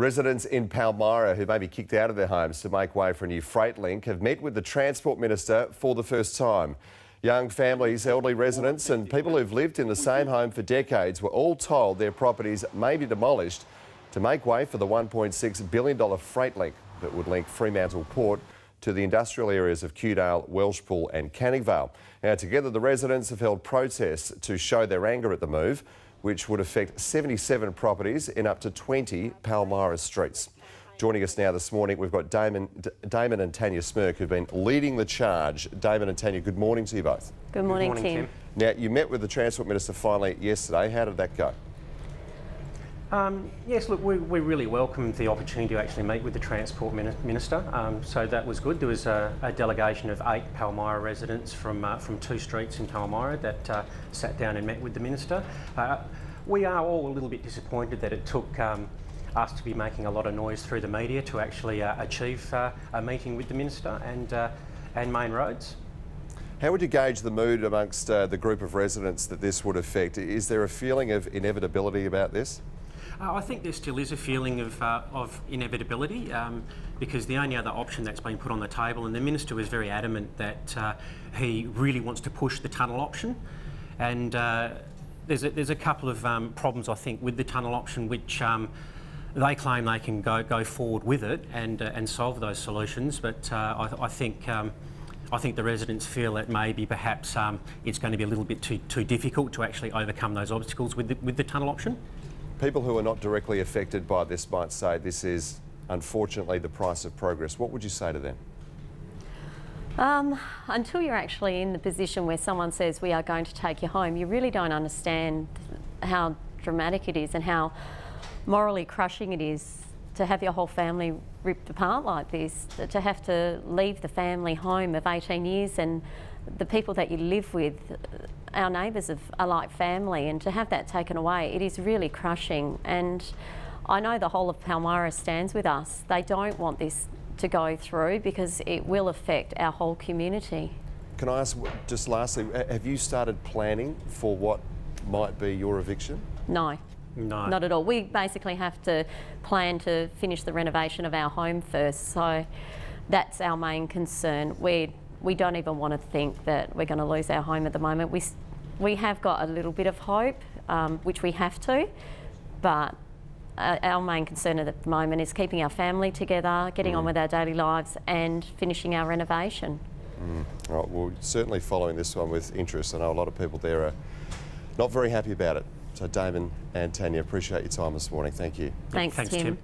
Residents in Palmyra who may be kicked out of their homes to make way for a new freight link have met with the Transport Minister for the first time. Young families, elderly residents and people who've lived in the same home for decades were all told their properties may be demolished to make way for the $1.6 billion freight link that would link Fremantle Port to the industrial areas of Kewdale, Welshpool and Canning. Now, together the residents have held protests to show their anger at the move which would affect 77 properties in up to 20 Palmyra streets. Joining us now this morning, we've got Damon, Damon and Tanya Smirk, who've been leading the charge. Damon and Tanya, good morning to you both. Good morning, good morning Tim. Tim. Now, you met with the Transport Minister finally yesterday. How did that go? Um, yes, look, we, we, really welcomed the opportunity to actually meet with the Transport Minister, um, so that was good. There was a, a delegation of eight Palmyra residents from, uh, from two streets in Palmyra that uh, sat down and met with the Minister. Uh, we are all a little bit disappointed that it took um, us to be making a lot of noise through the media to actually uh, achieve uh, a meeting with the Minister and, uh, and Main Roads. How would you gauge the mood amongst the group of residents that this would affect? Is there a feeling of inevitability about this? I think there still is a feeling of, uh, of inevitability um, because the only other option that's been put on the table, and the Minister was very adamant that uh, he really wants to push the tunnel option. And uh, there's, a, there's a couple of um, problems, I think, with the tunnel option, which um, they claim they can go, go forward with it and, uh, and solve those solutions, but uh, I, I, think. Um, I think the residents feel that maybe perhaps um, it's going to be a little bit too, too difficult to actually overcome those obstacles with the, with the tunnel option people who are not directly affected by this might say this is unfortunately the price of progress. What would you say to them? Um, until you're actually in the position where someone says we are going to take you home, you really don't understand how dramatic it is and how morally crushing it is to have your whole family ripped apart like this, to have to leave the family home of 18 years and the people that you live with, our neighbours are like family, and to have that taken away, it is really crushing. And I know the whole of Palmyra stands with us. They don't want this to go through because it will affect our whole community. Can I ask, just lastly, have you started planning for what might be your eviction? No. No. Not at all. We basically have to plan to finish the renovation of our home first. So that's our main concern. We're we don't even want to think that we're going to lose our home at the moment. We, we have got a little bit of hope, um, which we have to, but uh, our main concern at the moment is keeping our family together, getting mm. on with our daily lives and finishing our renovation. Mm. Right, well, certainly following this one with interest. I know a lot of people there are not very happy about it. So Damon and Tanya, appreciate your time this morning. Thank you. Thanks, Thanks Tim. Tim.